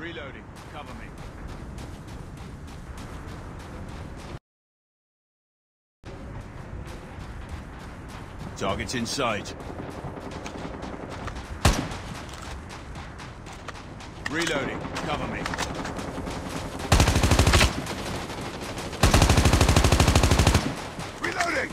Reloading. Cover me. Target's in sight. Reloading. Cover me. Reloading!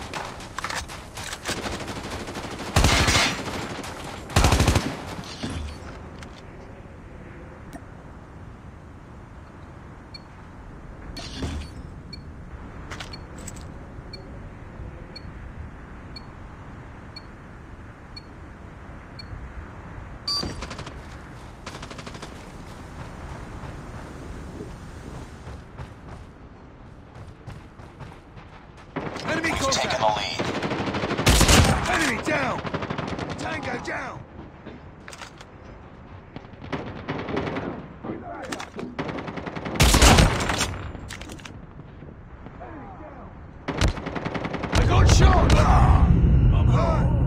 Enemy We've taken the lead. Enemy down! Tango down! I got shot! Ah! I'm hurt!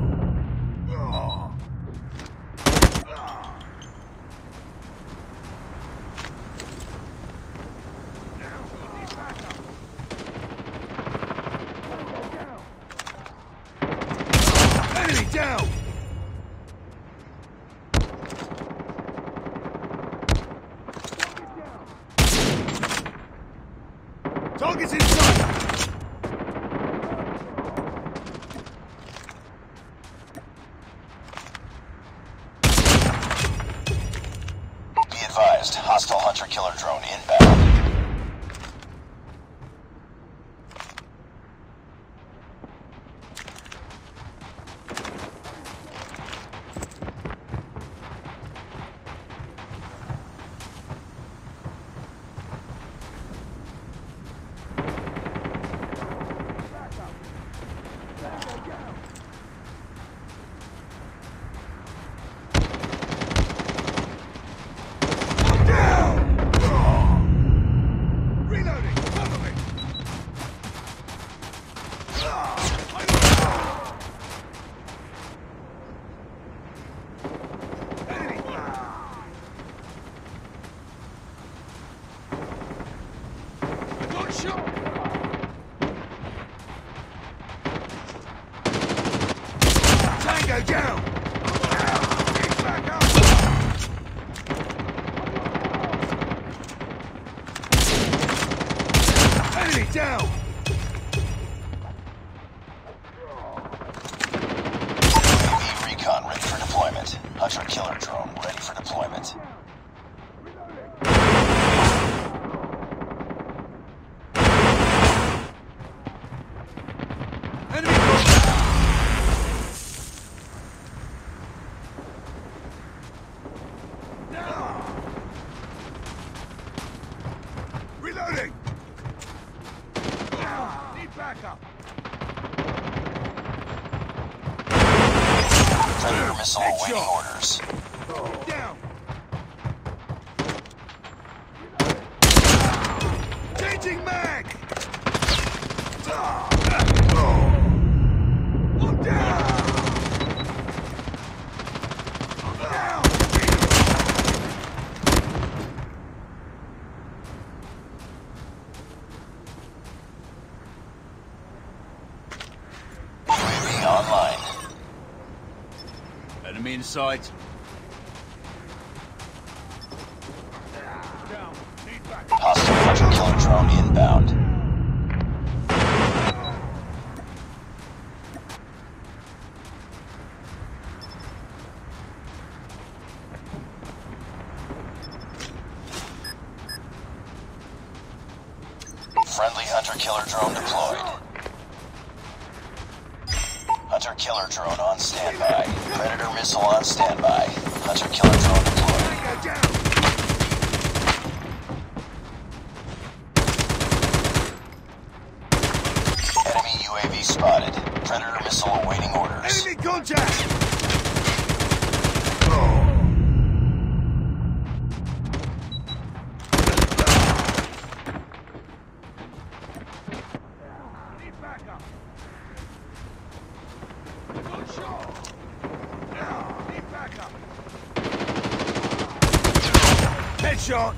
Enemy down! Target's in! Be advised, hostile hunter-killer drone inbound. Reloading! Cover me! Enemy! I got shot! Tango down! Recon ready for deployment. Hunter-killer drone ready for deployment. Enemy contact! Reloading! Need backup! Predator missile awaiting Headshot. orders. Down! Changing mag! I'm down! I'm down! UAV online. Enemy in sight. Hostile hunter-killer drone inbound. Friendly hunter-killer drone deployed. Hunter-killer drone on standby. Predator missile on standby. Hunter-killer drone deployed. Enemy UAV spotted. Predator missile awaiting orders. Enemy contact! Headshot! shot!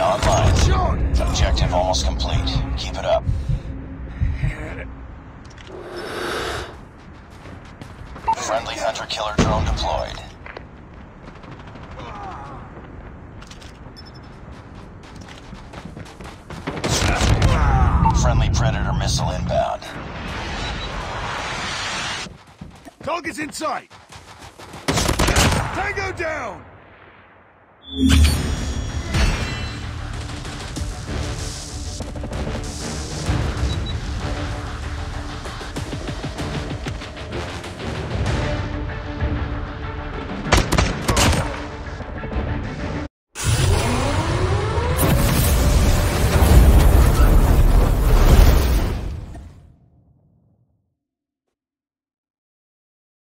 Online. Shot! Objective almost complete. Keep it up. Friendly hunter-killer drone deployed. Target's in sight! Tango down!